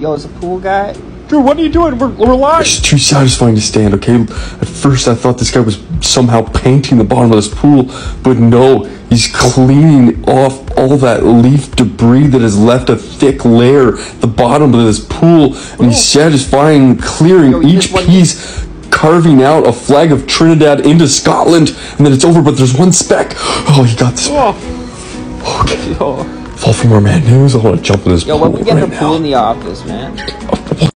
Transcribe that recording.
Yo, it's a pool guy. Dude, what are you doing? We're, we're live. It's too satisfying to stand, okay? At first I thought this guy was somehow painting the bottom of this pool, but no, he's cleaning off all that leaf debris that has left a thick layer at the bottom of this pool, and he's oh. satisfying clearing Yo, each just want- piece, carving out a flag of Trinidad into Scotland, and then it's over, but there's one speck. Oh, he got this. Oh, Okay. yo. Fall for more Man News. I want to jump in this Yo, pool when we get right the pool now. in the office, man.